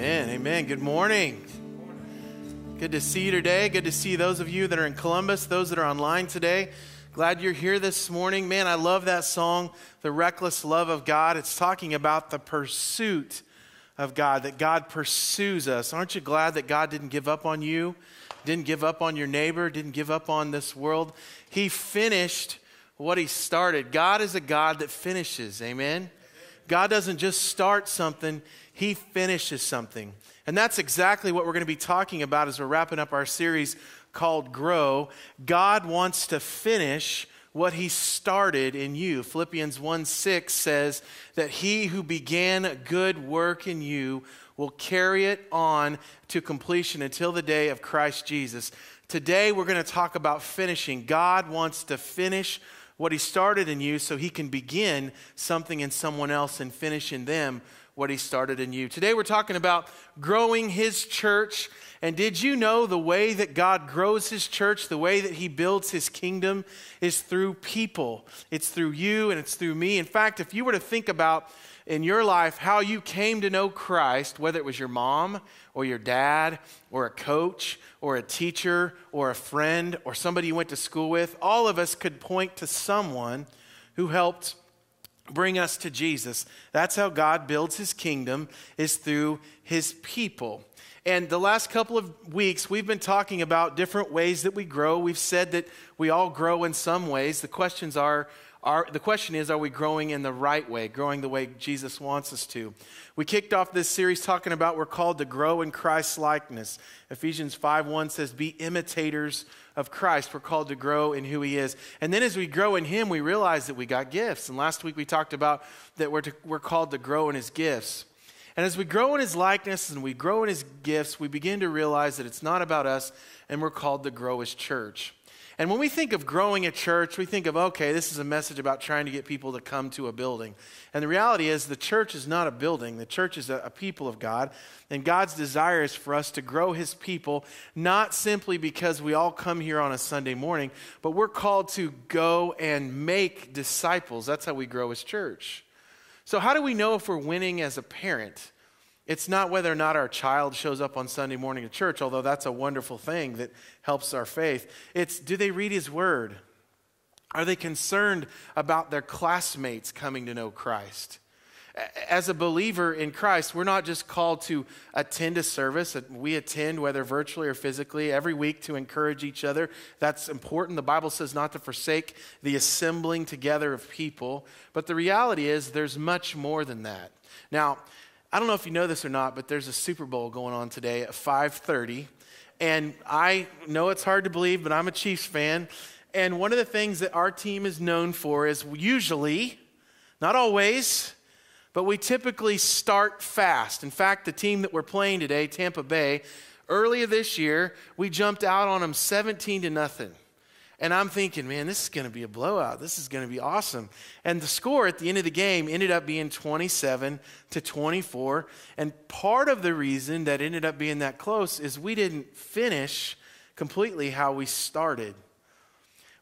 Amen. Amen. Good morning. Good to see you today. Good to see those of you that are in Columbus, those that are online today. Glad you're here this morning. Man, I love that song, The Reckless Love of God. It's talking about the pursuit of God, that God pursues us. Aren't you glad that God didn't give up on you, didn't give up on your neighbor, didn't give up on this world? He finished what He started. God is a God that finishes. Amen. God doesn't just start something, he finishes something. And that's exactly what we're going to be talking about as we're wrapping up our series called Grow. God wants to finish what he started in you. Philippians 1 6 says that he who began a good work in you will carry it on to completion until the day of Christ Jesus. Today, we're going to talk about finishing. God wants to finish what he started in you so he can begin something in someone else and finish in them what He started in you. Today we're talking about growing His church. And did you know the way that God grows His church, the way that He builds His kingdom, is through people? It's through you and it's through me. In fact, if you were to think about in your life how you came to know Christ, whether it was your mom or your dad or a coach or a teacher or a friend or somebody you went to school with, all of us could point to someone who helped bring us to Jesus. That's how God builds his kingdom is through his people. And the last couple of weeks, we've been talking about different ways that we grow. We've said that we all grow in some ways. The questions are, are the question is, are we growing in the right way, growing the way Jesus wants us to? We kicked off this series talking about we're called to grow in Christ's likeness. Ephesians 5 1 says, Be imitators of Christ. We're called to grow in who He is. And then as we grow in Him, we realize that we got gifts. And last week we talked about that we're, to, we're called to grow in His gifts. And as we grow in His likeness and we grow in His gifts, we begin to realize that it's not about us and we're called to grow as church. And when we think of growing a church, we think of, okay, this is a message about trying to get people to come to a building. And the reality is, the church is not a building, the church is a, a people of God. And God's desire is for us to grow his people, not simply because we all come here on a Sunday morning, but we're called to go and make disciples. That's how we grow as church. So, how do we know if we're winning as a parent? It's not whether or not our child shows up on Sunday morning at church, although that's a wonderful thing that helps our faith. It's do they read his word? Are they concerned about their classmates coming to know Christ? As a believer in Christ, we're not just called to attend a service. Uh, we attend, whether virtually or physically, every week to encourage each other. That's important. The Bible says not to forsake the assembling together of people. But the reality is, there's much more than that. Now, I don't know if you know this or not, but there's a Super Bowl going on today at 5:30, and I know it's hard to believe, but I'm a Chiefs fan, and one of the things that our team is known for is usually, not always, but we typically start fast. In fact, the team that we're playing today, Tampa Bay, earlier this year, we jumped out on them 17 to nothing. And I'm thinking, man, this is going to be a blowout. This is going to be awesome. And the score at the end of the game ended up being 27 to 24. And part of the reason that ended up being that close is we didn't finish completely how we started.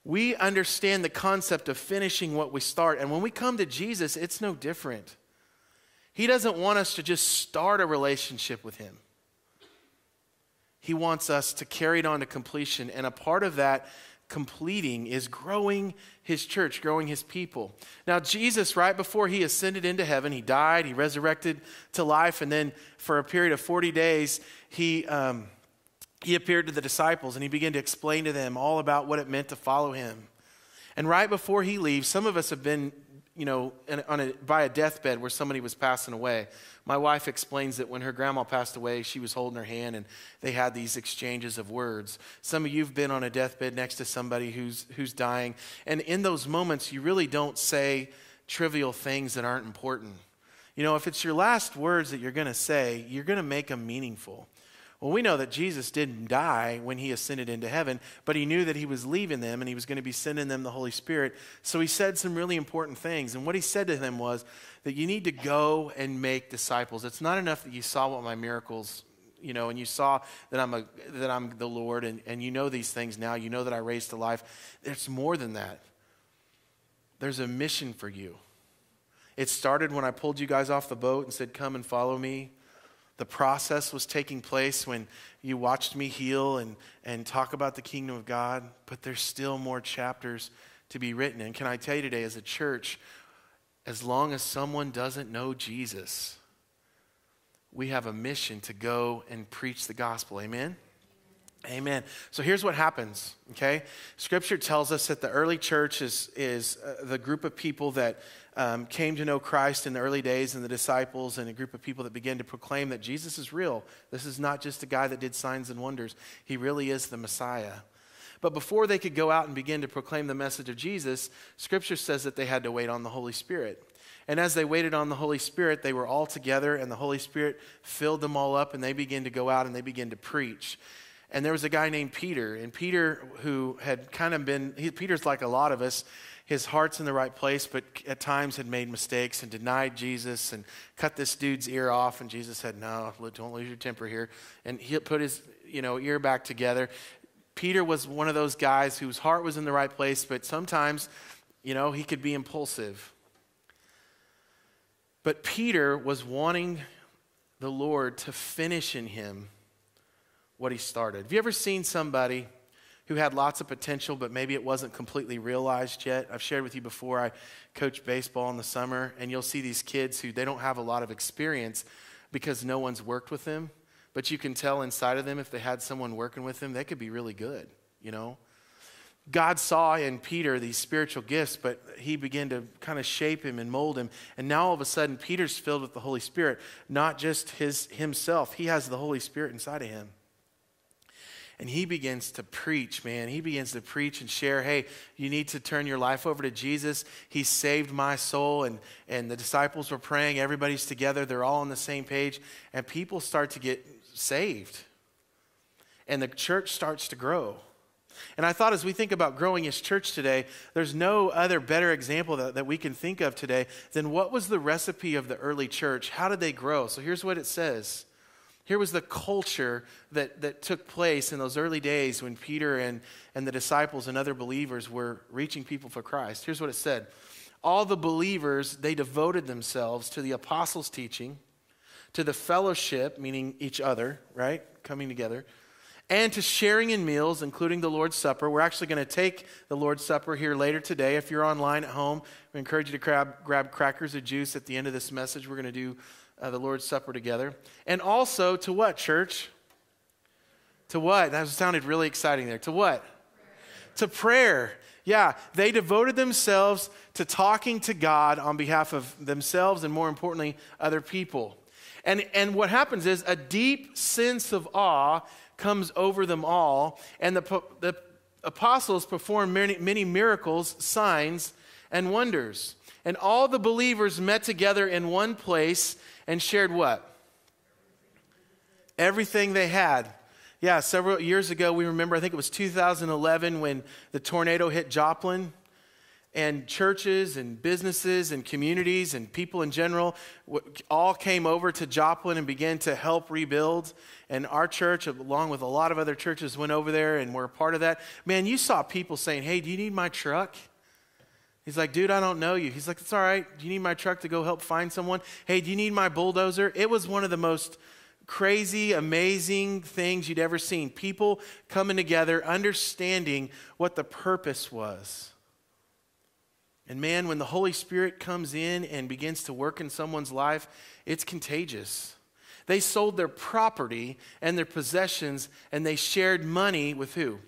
We understand the concept of finishing what we start. And when we come to Jesus, it's no different. He doesn't want us to just start a relationship with Him. He wants us to carry it on to completion. And a part of that completing is growing his church, growing his people. Now, Jesus, right before he ascended into heaven, he died, he resurrected to life, and then for a period of 40 days, he, um, he appeared to the disciples and he began to explain to them all about what it meant to follow him. And right before he leaves, some of us have been you know, on a, by a deathbed where somebody was passing away. My wife explains that when her grandma passed away, she was holding her hand and they had these exchanges of words. Some of you have been on a deathbed next to somebody who's, who's dying. And in those moments, you really don't say trivial things that aren't important. You know, if it's your last words that you're going to say, you're going to make them meaningful. Well, we know that Jesus didn't die when he ascended into heaven, but he knew that he was leaving them and he was going to be sending them the Holy Spirit. So he said some really important things. And what he said to them was that you need to go and make disciples. It's not enough that you saw what my miracles you know, and you saw that I'm, a, that I'm the Lord, and, and you know these things now. You know that I raised to life. It's more than that. There's a mission for you. It started when I pulled you guys off the boat and said, Come and follow me. The process was taking place when you watched me heal and, and talk about the kingdom of God, but there's still more chapters to be written. And can I tell you today, as a church, as long as someone doesn't know Jesus, we have a mission to go and preach the gospel. Amen? Amen. So here's what happens, okay? Scripture tells us that the early church is, is uh, the group of people that um, came to know Christ in the early days and the disciples and a group of people that began to proclaim that Jesus is real. This is not just a guy that did signs and wonders, he really is the Messiah. But before they could go out and begin to proclaim the message of Jesus, Scripture says that they had to wait on the Holy Spirit. And as they waited on the Holy Spirit, they were all together, and the Holy Spirit filled them all up, and they began to go out and they began to preach. And there was a guy named Peter, and Peter, who had kind of been, he, Peter's like a lot of us, his heart's in the right place, but at times had made mistakes and denied Jesus and cut this dude's ear off. And Jesus said, No, don't lose your temper here. And he put his you know, ear back together. Peter was one of those guys whose heart was in the right place, but sometimes, you know, he could be impulsive. But Peter was wanting the Lord to finish in him what he started. Have you ever seen somebody who had lots of potential, but maybe it wasn't completely realized yet? I've shared with you before, I coach baseball in the summer, and you'll see these kids who they don't have a lot of experience because no one's worked with them. But you can tell inside of them if they had someone working with them, they could be really good, you know? God saw in Peter these spiritual gifts, but he began to kind of shape him and mold him. And now all of a sudden, Peter's filled with the Holy Spirit, not just his, himself. He has the Holy Spirit inside of him. And he begins to preach, man. He begins to preach and share, hey, you need to turn your life over to Jesus. He saved my soul. And, and the disciples were praying. Everybody's together. They're all on the same page. And people start to get saved. And the church starts to grow. And I thought as we think about growing as church today, there's no other better example that, that we can think of today than what was the recipe of the early church? How did they grow? So here's what it says here was the culture that, that took place in those early days when Peter and, and the disciples and other believers were reaching people for Christ. Here's what it said All the believers, they devoted themselves to the apostles' teaching, to the fellowship, meaning each other, right? Coming together, and to sharing in meals, including the Lord's Supper. We're actually going to take the Lord's Supper here later today. If you're online at home, we encourage you to grab, grab crackers or juice at the end of this message. We're going to do uh, the Lord's Supper together. And also to what, church? To what? That sounded really exciting there. To what? To prayer. Yeah, they devoted themselves to talking to God on behalf of themselves and, more importantly, other people. And, and what happens is a deep sense of awe comes over them all, and the, the apostles perform many, many miracles, signs, and wonders. And all the believers met together in one place and shared what? Everything they had. Yeah, several years ago, we remember, I think it was 2011 when the tornado hit Joplin. And churches and businesses and communities and people in general all came over to Joplin and began to help rebuild. And our church, along with a lot of other churches, went over there and were a part of that. Man, you saw people saying, Hey, do you need my truck? He's like, dude, I don't know you. He's like, it's all right. Do you need my truck to go help find someone? Hey, do you need my bulldozer? It was one of the most crazy, amazing things you'd ever seen. People coming together, understanding what the purpose was. And man, when the Holy Spirit comes in and begins to work in someone's life, it's contagious. They sold their property and their possessions, and they shared money with who?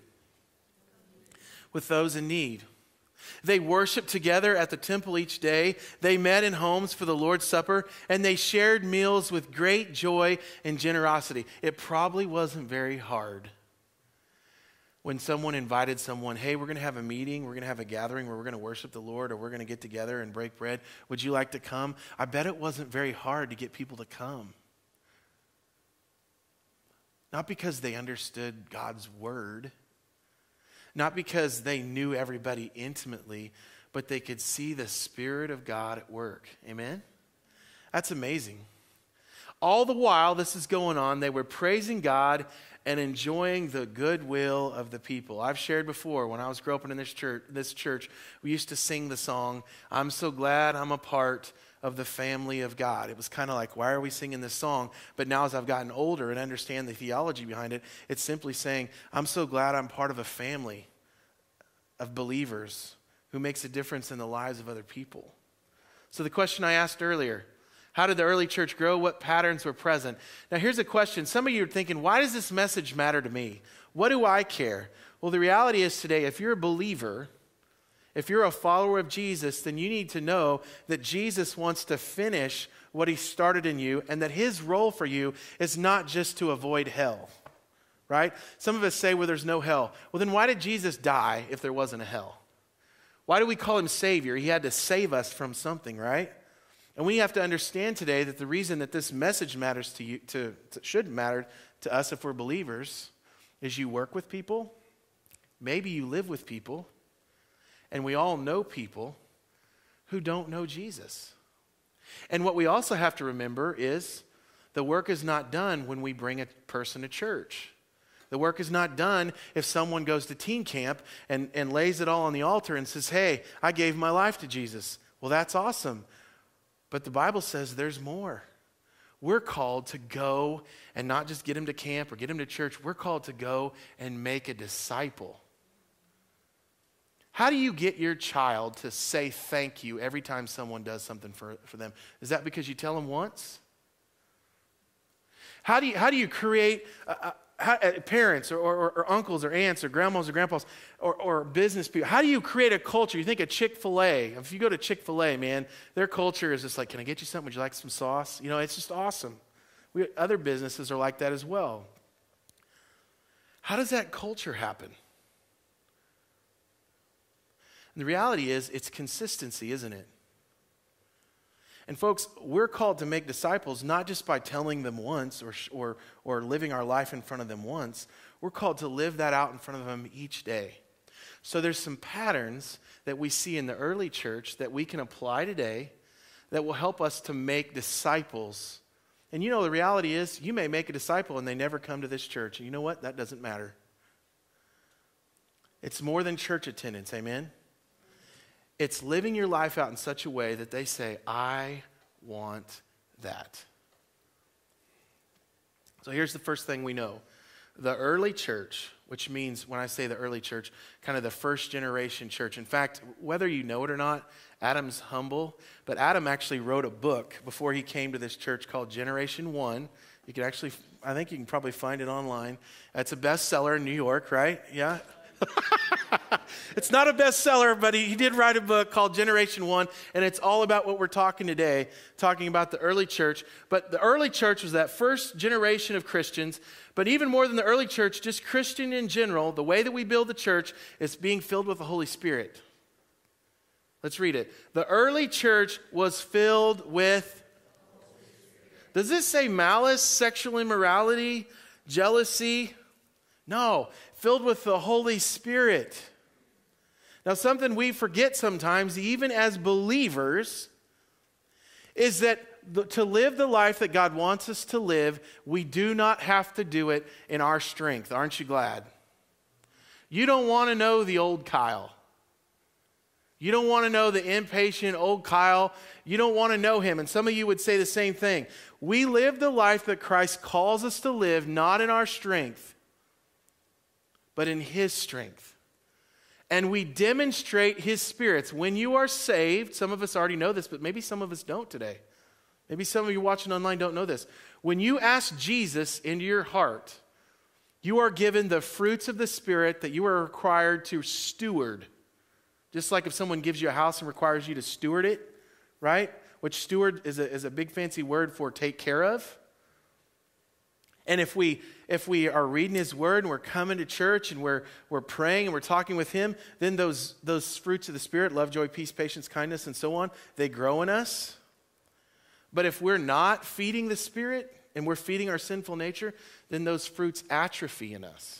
With those in need. They worshiped together at the temple each day. They met in homes for the Lord's Supper, and they shared meals with great joy and generosity. It probably wasn't very hard when someone invited someone, hey, we're going to have a meeting, we're going to have a gathering where we're going to worship the Lord, or we're going to get together and break bread. Would you like to come? I bet it wasn't very hard to get people to come. Not because they understood God's word not because they knew everybody intimately, but they could see the Spirit of God at work. Amen? That's amazing. All the while this is going on, they were praising God and enjoying the goodwill of the people. I've shared before when I was growing up in this church, this church, we used to sing the song, I'm so glad I'm a part of the family of God. It was kind of like, why are we singing this song? But now, as I've gotten older and understand the theology behind it, it's simply saying, I'm so glad I'm part of a family of believers who makes a difference in the lives of other people. So, the question I asked earlier how did the early church grow? What patterns were present? Now, here's a question. Some of you are thinking, why does this message matter to me? What do I care? Well, the reality is today, if you're a believer, if you're a follower of Jesus, then you need to know that Jesus wants to finish what he started in you and that his role for you is not just to avoid hell. Right? Some of us say, well, there's no hell. Well, then why did Jesus die if there wasn't a hell? Why do we call him Savior? He had to save us from something, right? And we have to understand today that the reason that this message matters to you, to, to, should matter to us if we're believers, is you work with people, maybe you live with people, and we all know people who don't know Jesus. And what we also have to remember is the work is not done when we bring a person to church. The work is not done if someone goes to teen camp and, and lays it all on the altar and says, Hey, I gave my life to Jesus. Well, that's awesome. But the Bible says there's more. We're called to go and not just get him to camp or get him to church. We're called to go and make a disciple. How do you get your child to say thank you every time someone does something for, for them? Is that because you tell them once? How do you, how do you create, a, how, uh, parents or, or, or, uncles or aunts or grandmas or grandpas or, or business people, how do you create a culture? You think of Chick fil A. If you go to Chick fil A, man, their culture is just like, can I get you something? Would you like some sauce? You know, it's just awesome. We, other businesses are like that as well. How does that culture happen? And the reality is, it's consistency, isn't it? And folks, we're called to make disciples not just by telling them once or, or, or living our life in front of them once. We're called to live that out in front of them each day. So there's some patterns that we see in the early church that we can apply today that will help us to make disciples. And you know, the reality is, you may make a disciple and they never come to this church. And you know what? That doesn't matter. It's more than church attendance, amen? It's living your life out in such a way that they say, I want that. So here's the first thing we know the early church, which means when I say the early church, kind of the first generation church. In fact, whether you know it or not, Adam's humble, but Adam actually wrote a book before he came to this church called Generation One. You can actually, I think you can probably find it online. It's a bestseller in New York, right? Yeah. it's not a bestseller, but he, he did write a book called Generation One, and it's all about what we're talking today, talking about the early church. But the early church was that first generation of Christians, but even more than the early church, just Christian in general, the way that we build the church is being filled with the Holy Spirit. Let's read it. The early church was filled with. Does this say malice, sexual immorality, jealousy? No, filled with the Holy Spirit. Now, something we forget sometimes, even as believers, is that to live the life that God wants us to live, we do not have to do it in our strength. Aren't you glad? You don't want to know the old Kyle. You don't want to know the impatient old Kyle. You don't want to know him. And some of you would say the same thing. We live the life that Christ calls us to live, not in our strength, but in His strength. And we demonstrate His spirits. When you are saved, some of us already know this, but maybe some of us don't today. Maybe some of you watching online don't know this. When you ask Jesus into your heart, you are given the fruits of the Spirit that you are required to steward. Just like if someone gives you a house and requires you to steward it, right? Which steward is a, is a big fancy word for take care of. And if we if we are reading his word and we're coming to church and we're we're praying and we're talking with him, then those those fruits of the spirit, love, joy, peace, patience, kindness and so on, they grow in us. But if we're not feeding the spirit and we're feeding our sinful nature, then those fruits atrophy in us.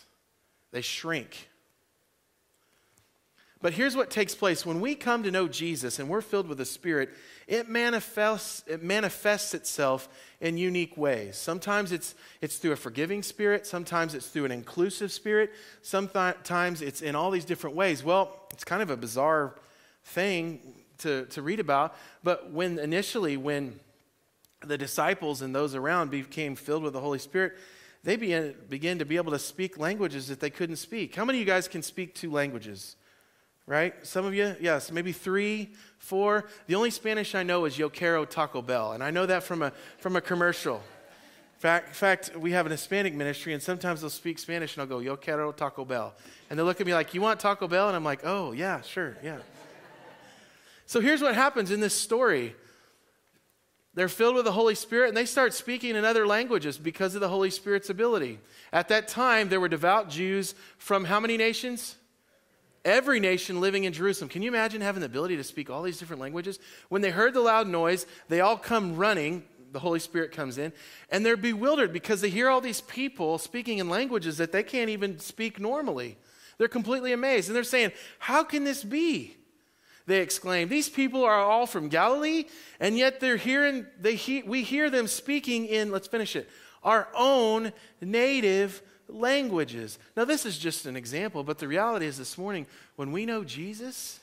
They shrink. But here's what takes place when we come to know Jesus and we're filled with the Spirit, it manifests, it manifests itself in unique ways. Sometimes it's, it's through a forgiving spirit, sometimes it's through an inclusive spirit, sometimes it's in all these different ways. Well, it's kind of a bizarre thing to, to read about. But when initially, when the disciples and those around became filled with the Holy Spirit, they began, began to be able to speak languages that they couldn't speak. How many of you guys can speak two languages? Right? Some of you, yes, maybe three, four. The only Spanish I know is Yo quiero Taco Bell, and I know that from a, from a commercial. In fact, in fact, we have an Hispanic ministry, and sometimes they'll speak Spanish, and I'll go, Yo quiero Taco Bell. And they'll look at me like, You want Taco Bell? And I'm like, Oh, yeah, sure, yeah. so here's what happens in this story they're filled with the Holy Spirit and they start speaking in other languages because of the Holy Spirit's ability. At that time, there were devout Jews from how many nations? Every nation living in Jerusalem. Can you imagine having the ability to speak all these different languages? When they heard the loud noise, they all come running. The Holy Spirit comes in, and they're bewildered because they hear all these people speaking in languages that they can't even speak normally. They're completely amazed, and they're saying, How can this be? they exclaim. These people are all from Galilee, and yet they're hearing, they he, we hear them speaking in, let's finish it, our own native languages. Now, this is just an example, but the reality is this morning, when we know Jesus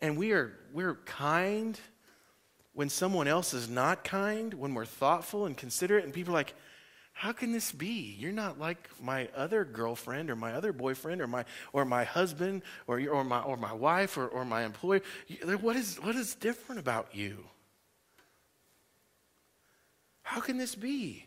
and we are, we're kind, when someone else is not kind, when we're thoughtful and considerate, and people are like, how can this be? You're not like my other girlfriend or my other boyfriend or my, or my husband or, or, my, or my wife or, or my employer. What is, what is different about you? How can this be?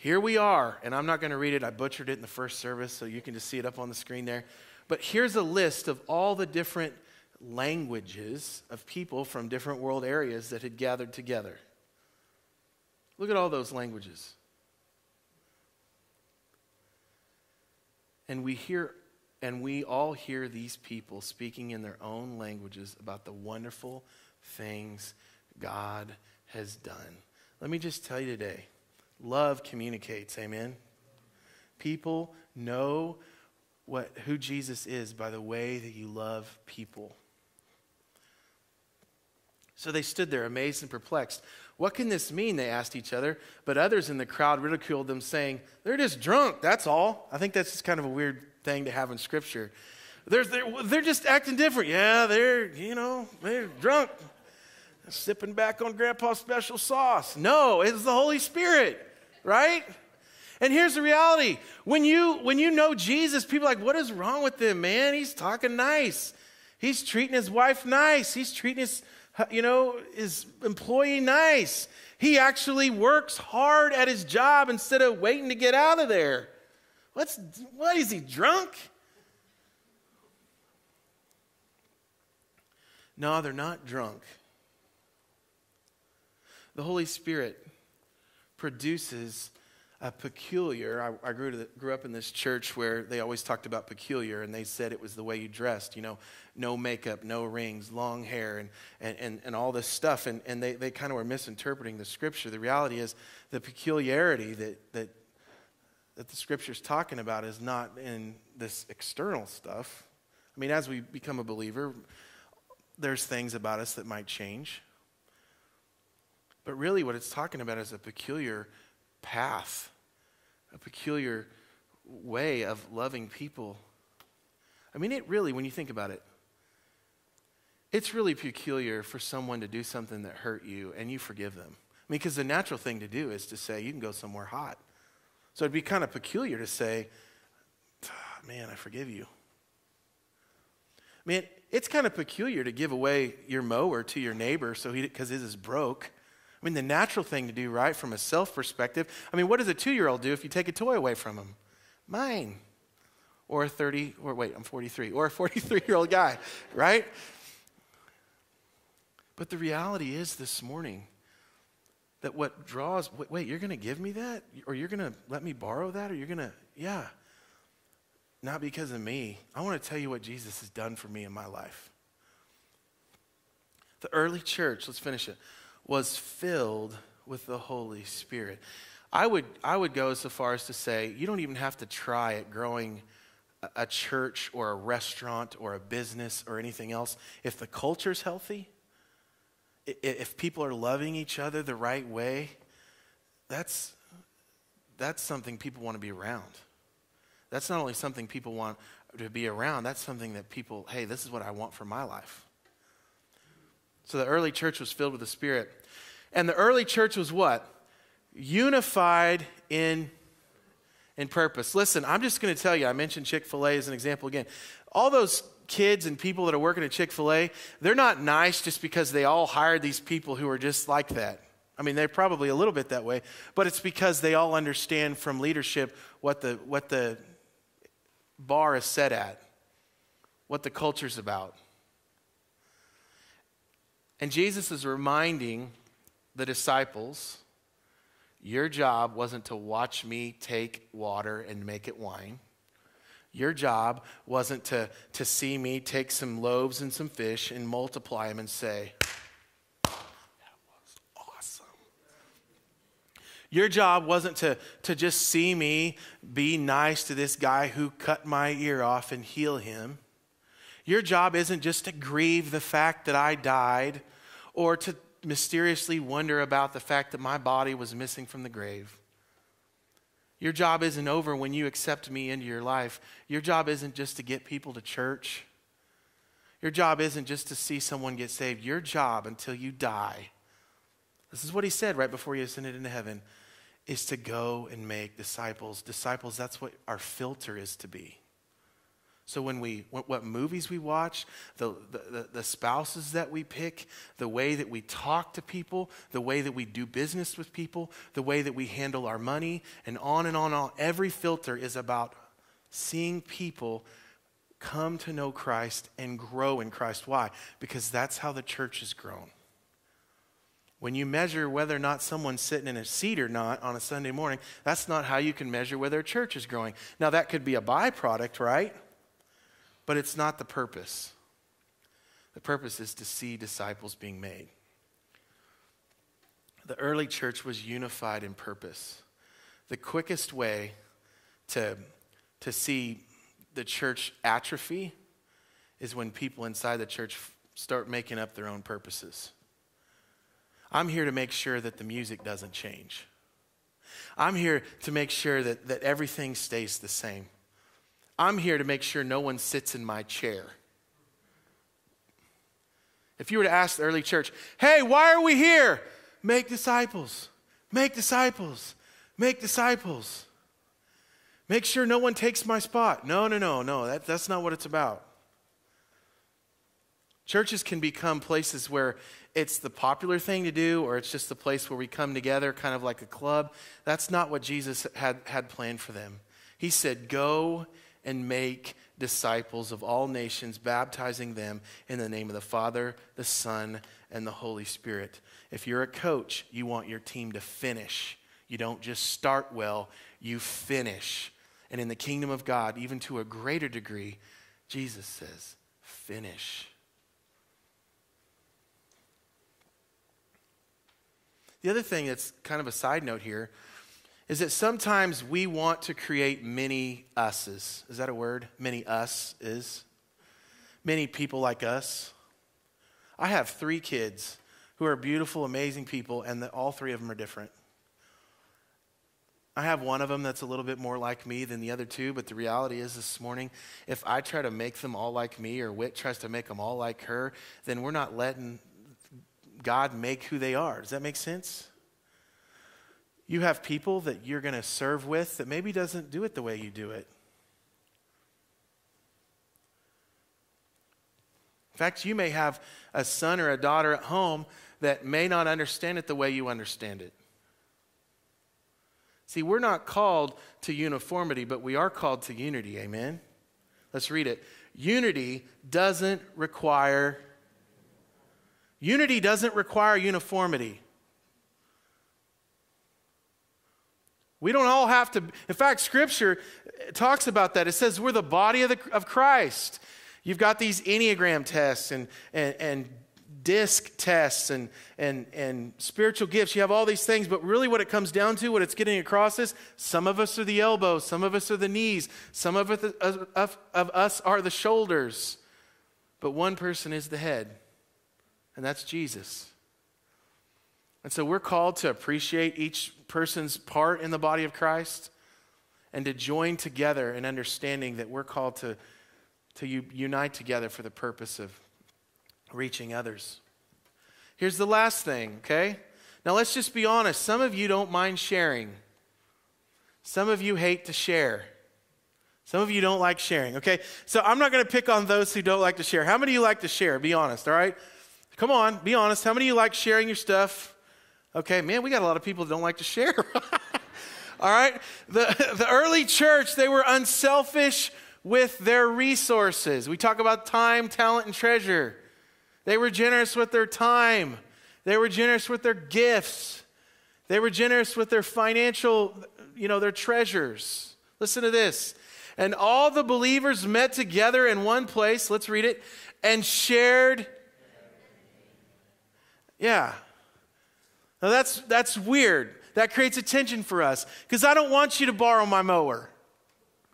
Here we are, and I'm not going to read it. I butchered it in the first service, so you can just see it up on the screen there. But here's a list of all the different languages of people from different world areas that had gathered together. Look at all those languages. And we hear and we all hear these people speaking in their own languages about the wonderful things God has done. Let me just tell you today love communicates, amen? People know what, who Jesus is by the way that you love people. So they stood there amazed and perplexed. What can this mean? They asked each other. But others in the crowd ridiculed them, saying, They're just drunk, that's all. I think that's just kind of a weird thing to have in Scripture. They're, they're, they're just acting different. Yeah, they're, you know, they're drunk. Sipping back on Grandpa's special sauce. No, it's the Holy Spirit, right? And here's the reality. When you when you know Jesus, people are like, what is wrong with him, man? He's talking nice. He's treating his wife nice. He's treating his you know, his employee nice. He actually works hard at his job instead of waiting to get out of there. What's what is he drunk? No, they're not drunk. The Holy Spirit produces a peculiar. I, I grew, the, grew up in this church where they always talked about peculiar, and they said it was the way you dressed, you know, no makeup, no rings, long hair, and, and, and, and all this stuff. And, and they, they kind of were misinterpreting the scripture. The reality is the peculiarity that, that, that the scripture's talking about is not in this external stuff. I mean, as we become a believer, there's things about us that might change. But really, what it's talking about is a peculiar path, a peculiar way of loving people. I mean, it really, when you think about it, it's really peculiar for someone to do something that hurt you and you forgive them. I mean, because the natural thing to do is to say, you can go somewhere hot. So it'd be kind of peculiar to say, ah, man, I forgive you. I mean, it's kind of peculiar to give away your mower to your neighbor so he because his is broke. I mean, the natural thing to do, right, from a self perspective. I mean, what does a two year old do if you take a toy away from him? Mine. Or a 30, or wait, I'm 43, or a 43 year old guy, right? But the reality is this morning that what draws, wait, wait you're going to give me that? Or you're going to let me borrow that? Or you're going to, yeah. Not because of me. I want to tell you what Jesus has done for me in my life. The early church, let's finish it was filled with the Holy Spirit. I would, I would go so far as to say you don't even have to try at growing a church or a restaurant or a business or anything else. If the culture's healthy, if people are loving each other the right way, that's, that's something people want to be around. That's not only something people want to be around, that's something that people, hey, this is what I want for my life. So the early church was filled with the Spirit. And the early church was what? Unified in, in purpose. Listen, I'm just going to tell you, I mentioned Chick fil A as an example again. All those kids and people that are working at Chick fil A, they're not nice just because they all hired these people who are just like that. I mean, they're probably a little bit that way, but it's because they all understand from leadership what the, what the bar is set at, what the culture's about. And Jesus is reminding the disciples your job wasn't to watch me take water and make it wine. Your job wasn't to, to see me take some loaves and some fish and multiply them and say, That was awesome. Your job wasn't to, to just see me be nice to this guy who cut my ear off and heal him. Your job isn't just to grieve the fact that I died or to mysteriously wonder about the fact that my body was missing from the grave. Your job isn't over when you accept me into your life. Your job isn't just to get people to church. Your job isn't just to see someone get saved. Your job until you die, this is what he said right before he ascended into heaven, is to go and make disciples. Disciples, that's what our filter is to be. So when we, what, movies we watch, the, the, the spouses that we pick, the way that we talk to people, the way that we do business with people, the way that we handle our money, and on and on and on. Every filter is about seeing people come to know Christ and grow in Christ. Why? Because that's how the church has grown. When you measure whether or not someone's sitting in a seat or not on a Sunday morning, that's not how you can measure whether a church is growing. Now, that could be a byproduct, right? But it's not the purpose. The purpose is to see disciples being made. The early church was unified in purpose. The quickest way to, to see the church atrophy is when people inside the church start making up their own purposes. I'm here to make sure that the music doesn't change. I'm here to make sure that, that everything stays the same. I'm here to make sure no one sits in my chair. If you were to ask the early church, hey, why are we here? Make disciples, make disciples, make disciples. Make sure no one takes my spot. No, no, no, no. That, that's not what it's about. Churches can become places where it's the popular thing to do, or it's just the place where we come together, kind of like a club. That's not what Jesus had, had planned for them. He said, Go and make disciples of all nations, baptizing them in the name of the Father, the Son, and the Holy Spirit. If you're a coach, you want your team to finish. You don't just start well, you finish. And in the kingdom of God, even to a greater degree, Jesus says, finish. The other thing that's kind of a side note here is that sometimes we want to create many us's. Is that a word? Many us is. Many people like us. I have three kids who are beautiful, amazing people, and the, all three of them are different. I have one of them that's a little bit more like me than the other two, but the reality is this morning, if I try to make them all like me or Wit tries to make them all like her, then we're not letting God make who they are. Does that make sense? You have people that you're going to serve with that maybe doesn't do it the way you do it. In fact, you may have a son or a daughter at home that may not understand it the way you understand it. See, we're not called to uniformity, but we are called to unity. Amen? Let's read it. Unity doesn't require unity doesn't require uniformity. We don't all have to. In fact, Scripture talks about that. It says we're the body of, the, of Christ. You've got these Enneagram tests and, and, and disc tests and, and, and spiritual gifts. You have all these things, but really what it comes down to, what it's getting across is some of us are the elbows, some of us are the knees, some of, it, of, of us are the shoulders, but one person is the head, and that's Jesus. And so we're called to appreciate each person's part in the body of Christ and to join together in understanding that we're called to, to unite together for the purpose of reaching others. Here's the last thing, okay? Now let's just be honest. Some of you don't mind sharing, some of you hate to share. Some of you don't like sharing, okay? So I'm not going to pick on those who don't like to share. How many of you like to share? Be honest, all right? Come on, be honest. How many of you like sharing your stuff? Okay, man, we got a lot of people that don't like to share. all right? The, the early church, they were unselfish with their resources. We talk about time, talent, and treasure. They were generous with their time, they were generous with their gifts, they were generous with their financial, you know, their treasures. Listen to this. And all the believers met together in one place, let's read it, and shared. Yeah. Now that's, that's weird. That creates a tension for us because I don't want you to borrow my mower,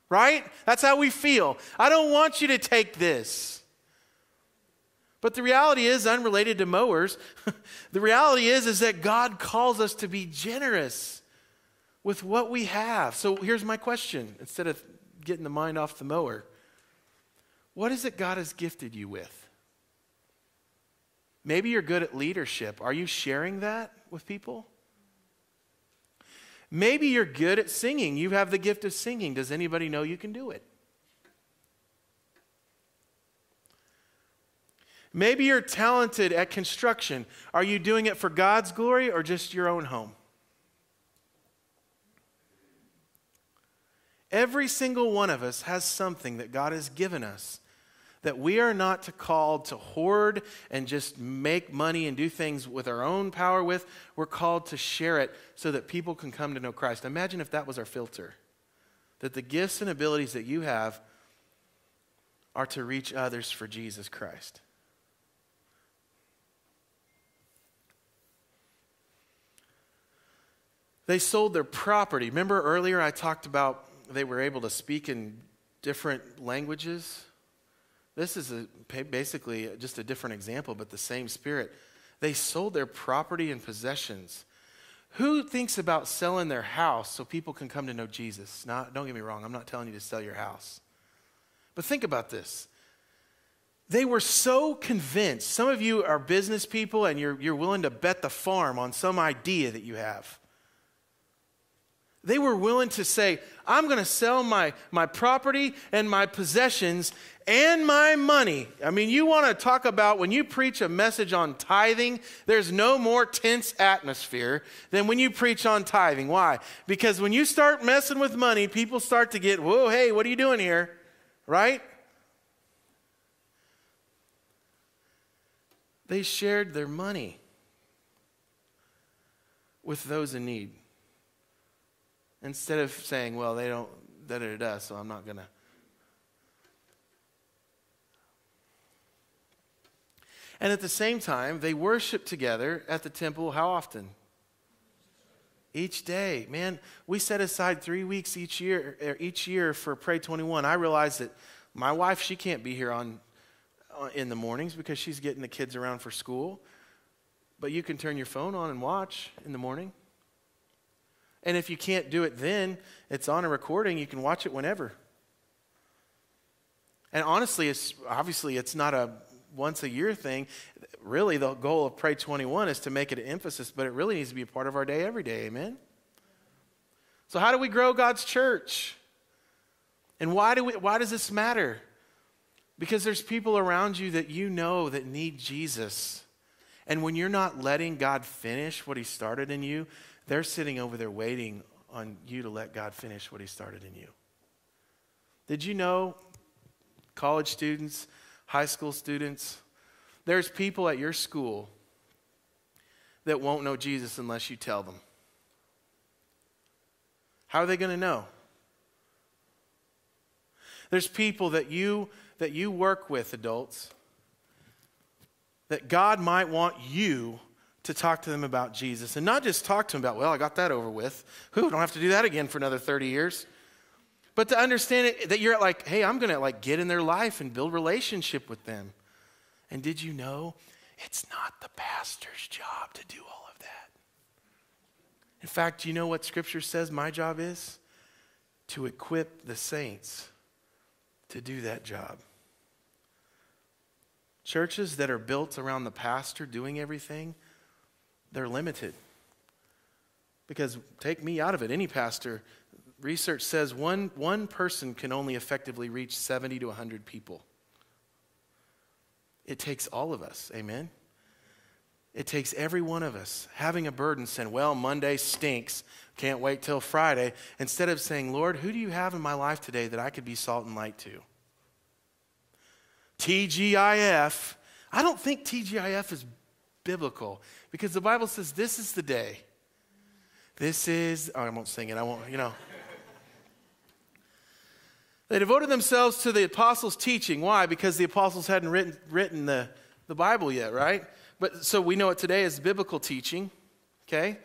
right? That's how we feel. I don't want you to take this. But the reality is, unrelated to mowers, the reality is, is that God calls us to be generous with what we have. So here's my question instead of getting the mind off the mower what is it God has gifted you with? Maybe you're good at leadership. Are you sharing that with people? Maybe you're good at singing. You have the gift of singing. Does anybody know you can do it? Maybe you're talented at construction. Are you doing it for God's glory or just your own home? Every single one of us has something that God has given us that we are not to called to hoard and just make money and do things with our own power with. We're called to share it so that people can come to know Christ. Imagine if that was our filter. That the gifts and abilities that you have are to reach others for Jesus Christ. They sold their property. Remember earlier I talked about they were able to speak in different languages? This is a, basically just a different example, but the same spirit. They sold their property and possessions. Who thinks about selling their house so people can come to know Jesus? Don't get me wrong, I'm not telling you to sell your house. But think about this. They were so convinced. Some of you are business people and you're, you're willing to bet the farm on some idea that you have. They were willing to say, I'm going to sell my, my property and my possessions and my money. I mean, you want to talk about when you preach a message on tithing, there's no more tense atmosphere than when you preach on tithing. Why? Because when you start messing with money, people start to get, whoa, hey, what are you doing here? Right? They shared their money with those in need. Instead of saying, well, they don't, da da da, so I'm not going to. And at the same time, they worship together at the temple how often? Each day. Man, we set aside three weeks each year, er, each year for Pray 21. I realize that my wife, she can't be here on, uh, in the mornings because she's getting the kids around for school. But you can turn your phone on and watch in the morning. And if you can't do it then, it's on a recording. You can watch it whenever. And honestly, it's obviously it's not a once a year thing. Really, the goal of Pray 21 is to make it an emphasis, but it really needs to be a part of our day every day. Amen. So, how do we grow God's church? And why do we, why does this matter? Because there's people around you that you know that need Jesus. And when you're not letting God finish what He started in you, they're sitting over there waiting on you to let God finish what He started in you. Did you know, college students, high school students, there's people at your school that won't know Jesus unless you tell them? How are they going to know? There's people that you that you work with adults that God might want you to talk to them about Jesus and not just talk to them about, well, I got that over with. Who don't have to do that again for another 30 years. But to understand it, that you're like, hey, I'm to like get in their life and build relationship with them. And did you know it's not the pastor's job to do all of that? In fact, you know what scripture says my job is? To equip the saints to do that job. Churches that are built around the pastor doing everything, they're limited. Because take me out of it, any pastor, research says one, one person can only effectively reach 70 to 100 people. It takes all of us, amen? It takes every one of us having a burden saying, Well, Monday stinks, can't wait till Friday, instead of saying, Lord, who do you have in my life today that I could be salt and light to? TGIF. I don't think TGIF is biblical because the Bible says this is the day. This is, oh, I won't sing it, I won't, you know. They devoted themselves to the apostles' teaching. Why? Because the apostles hadn't written, written the, the Bible yet, right? But so we know it today as biblical teaching, okay?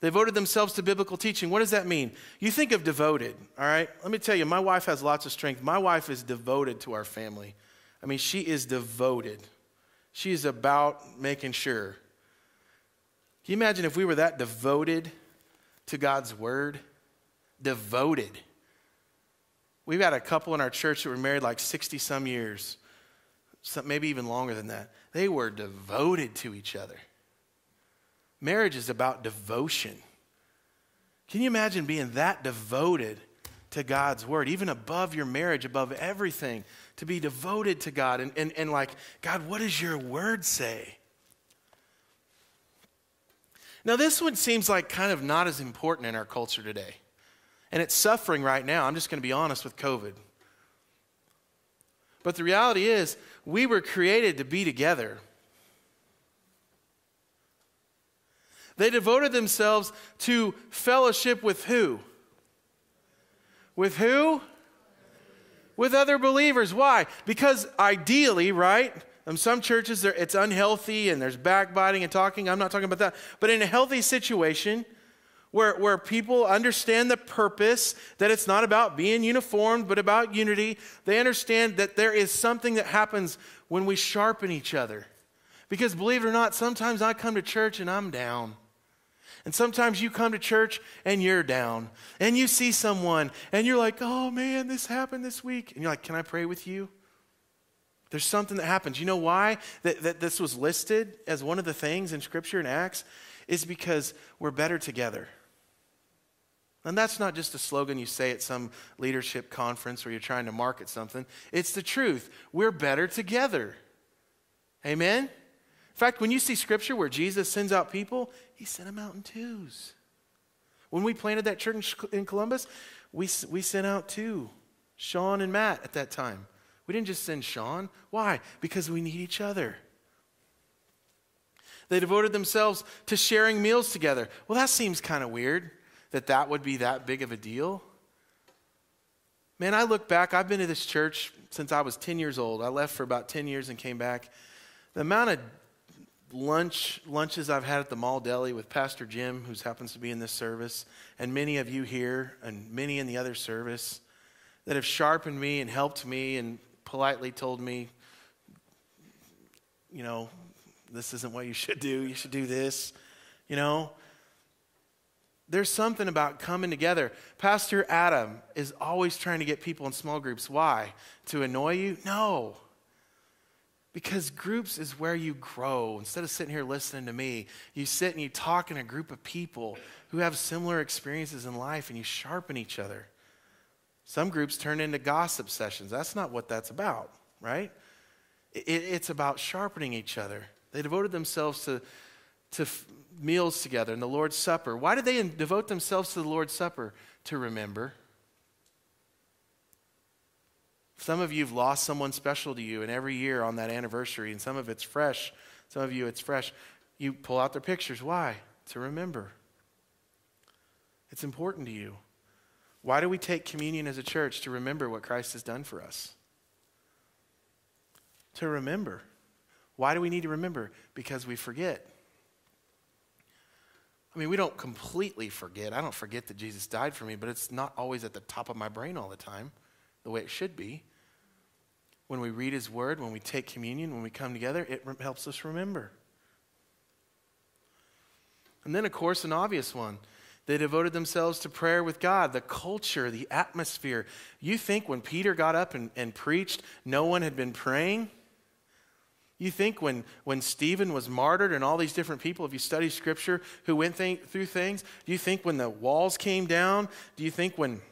They devoted themselves to biblical teaching. What does that mean? You think of devoted, all right? Let me tell you, my wife has lots of strength. My wife is devoted to our family. I mean, she is devoted. She is about making sure. Can you imagine if we were that devoted to God's word? Devoted. We've had a couple in our church that were married like 60 some years, maybe even longer than that. They were devoted to each other. Marriage is about devotion. Can you imagine being that devoted to God's word, even above your marriage, above everything, to be devoted to God and, and, and like, God, what does your word say? Now, this one seems like kind of not as important in our culture today. And it's suffering right now. I'm just going to be honest with COVID. But the reality is, we were created to be together. They devoted themselves to fellowship with who? With who? With other believers. Why? Because ideally, right? Some churches, it's unhealthy and there's backbiting and talking. I'm not talking about that. But in a healthy situation, where, where people understand the purpose, that it's not about being uniformed, but about unity. They understand that there is something that happens when we sharpen each other. Because believe it or not, sometimes I come to church and I'm down. And sometimes you come to church and you're down. And you see someone and you're like, oh man, this happened this week. And you're like, can I pray with you? There's something that happens. You know why that, that this was listed as one of the things in Scripture and Acts? Is because we're better together. And that's not just a slogan you say at some leadership conference where you're trying to market something. It's the truth. We're better together. Amen? In fact, when you see scripture where Jesus sends out people, he sent them out in twos. When we planted that church in Columbus, we, we sent out two Sean and Matt at that time. We didn't just send Sean. Why? Because we need each other. They devoted themselves to sharing meals together. Well, that seems kind of weird that that would be that big of a deal? Man, I look back, I've been to this church since I was 10 years old. I left for about 10 years and came back. The amount of lunch lunches I've had at the mall deli with Pastor Jim, who happens to be in this service, and many of you here, and many in the other service, that have sharpened me and helped me and politely told me, you know, this isn't what you should do. You should do this. You know, there's something about coming together. Pastor Adam is always trying to get people in small groups. Why? To annoy you? No. Because groups is where you grow. Instead of sitting here listening to me, you sit and you talk in a group of people who have similar experiences in life and you sharpen each other. Some groups turn into gossip sessions. That's not what that's about, right? It, it's about sharpening each other. They devoted themselves to, to meals together and the Lord's Supper. Why did they devote themselves to the Lord's Supper? To remember. Some of you have lost someone special to you, and every year on that anniversary, and some of it's fresh, some of you it's fresh, you pull out their pictures. Why? To remember. It's important to you. Why do we take communion as a church? To remember what Christ has done for us. To remember. Why do we need to remember? Because we forget. I mean, we don't completely forget. I don't forget that Jesus died for me, but it's not always at the top of my brain all the time, the way it should be. When we read His Word, when we take communion, when we come together, it helps us remember. And then, of course, an obvious one. They devoted themselves to prayer with God, the culture, the atmosphere. You think when Peter got up and, and preached, no one had been praying? You think when, when Stephen was martyred and all these different people, if you study scripture, who went th- through things, do you think when the walls came down, do you think when,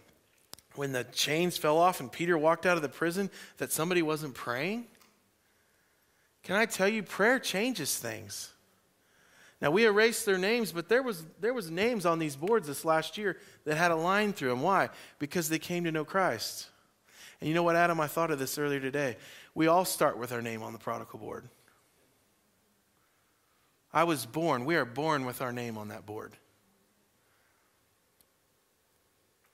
when the chains fell off and Peter walked out of the prison that somebody wasn't praying? Can I tell you, prayer changes things. Now we erased their names, but there was there was names on these boards this last year that had a line through them. Why? Because they came to know Christ. And you know what, Adam? I thought of this earlier today. We all start with our name on the prodigal board. I was born, we are born with our name on that board.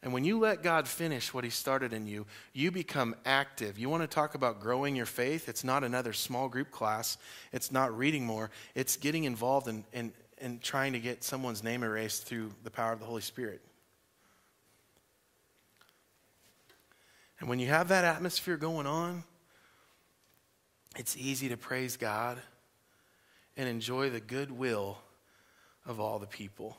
And when you let God finish what He started in you, you become active. You want to talk about growing your faith? It's not another small group class, it's not reading more, it's getting involved in, in, in trying to get someone's name erased through the power of the Holy Spirit. And when you have that atmosphere going on, it's easy to praise God and enjoy the goodwill of all the people.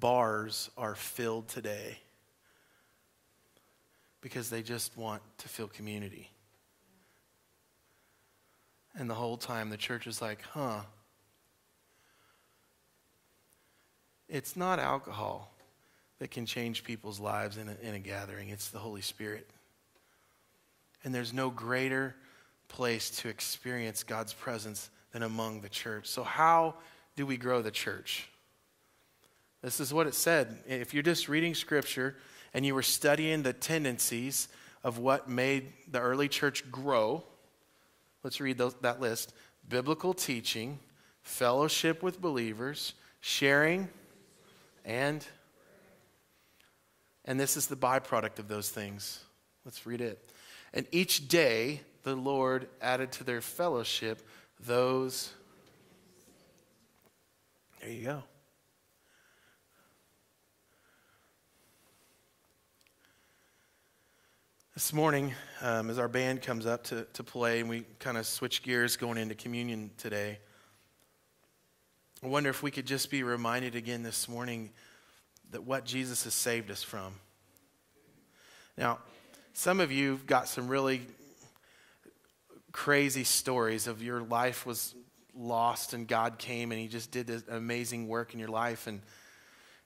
bars are filled today because they just want to feel community. And the whole time the church is like, huh, it's not alcohol that can change people's lives in a, in a gathering, it's the Holy Spirit. And there's no greater place to experience God's presence than among the church. So, how do we grow the church? This is what it said. If you're just reading scripture and you were studying the tendencies of what made the early church grow, let's read those, that list biblical teaching, fellowship with believers, sharing, and and this is the byproduct of those things. Let's read it. And each day the Lord added to their fellowship those. There you go. This morning, um, as our band comes up to, to play and we kind of switch gears going into communion today, I wonder if we could just be reminded again this morning that what Jesus has saved us from. Now, some of you got some really crazy stories of your life was lost and God came and He just did this amazing work in your life. And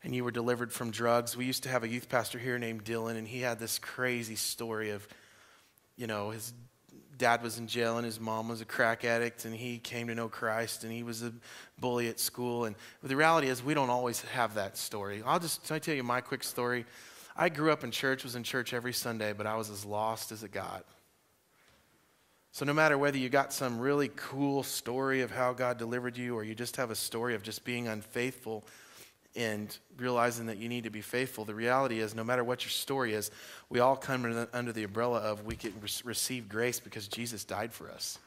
and you were delivered from drugs. We used to have a youth pastor here named Dylan, and he had this crazy story of, you know, his dad was in jail and his mom was a crack addict, and he came to know Christ, and he was a bully at school. And the reality is, we don't always have that story. I'll just I tell you my quick story. I grew up in church, was in church every Sunday, but I was as lost as it got. So, no matter whether you got some really cool story of how God delivered you, or you just have a story of just being unfaithful, and realizing that you need to be faithful. The reality is, no matter what your story is, we all come under the umbrella of we can receive grace because Jesus died for us.